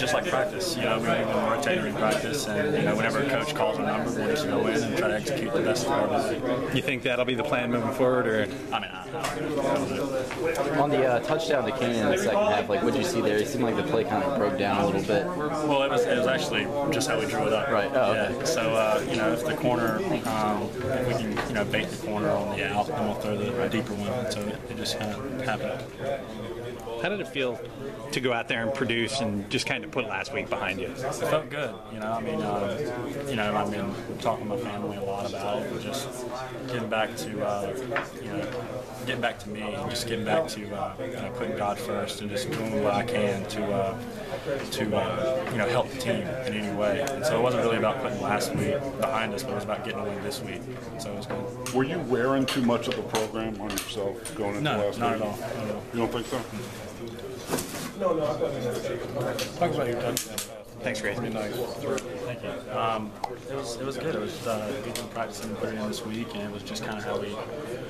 was just like practice. You know, we were rotating in practice, and you know, whenever a coach calls a number, we'll just go in and try to execute the best of our ability. You think that'll be the plan moving forward, or I mean, I, I, On the uh, touchdown to Keenan in the second half, like what did you see there? It seemed like the play kind of broke down a little bit. well, it was it was actually just how we drew it up. Right. Oh, okay. yeah. So uh, you know, if the corner, um, if we can you know bait the corner on the out, then we'll throw the deeper one. So it just kind of happened. how did it feel to go out there and produce and just kind of put last week behind you? It felt good, you know. I mean, uh, you know, I've been talking to my family a lot about it, and just getting back to, uh, you know, getting back to me, and just getting back to, uh, you know, putting God first, and just doing what I can to, uh, to, uh, you know, help the team in any way. And so it wasn't really about putting last week behind us, but it was about getting a win this week. So it was good. Were you wearing too much of the program on yourself going into No, last not week? at all. Not at all. You don't think so? Talk about your Thanks, Grace. Thank you. Um, it was it was good. It was uh, we've been practicing putting in this week, and it was just kind of how we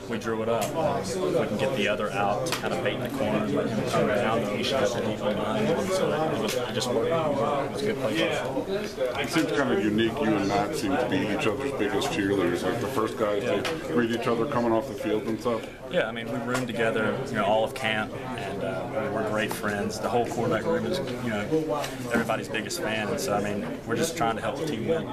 we drew it up. Um, we can get the other out to kind of bait in the corner, and let him come down. Then he should have the deep line. And so it was it just worked. It was a good play. It seems kind of unique. You and Matt seem to be each other's biggest cheerleaders. Like the first guys to greet each other coming off the field and stuff. Yeah, I mean we roomed together, you know, all of camp, and uh, we're great friends. The whole quarterback room is, you know, everybody's biggest fan, and so I mean we're just trying to help the team win.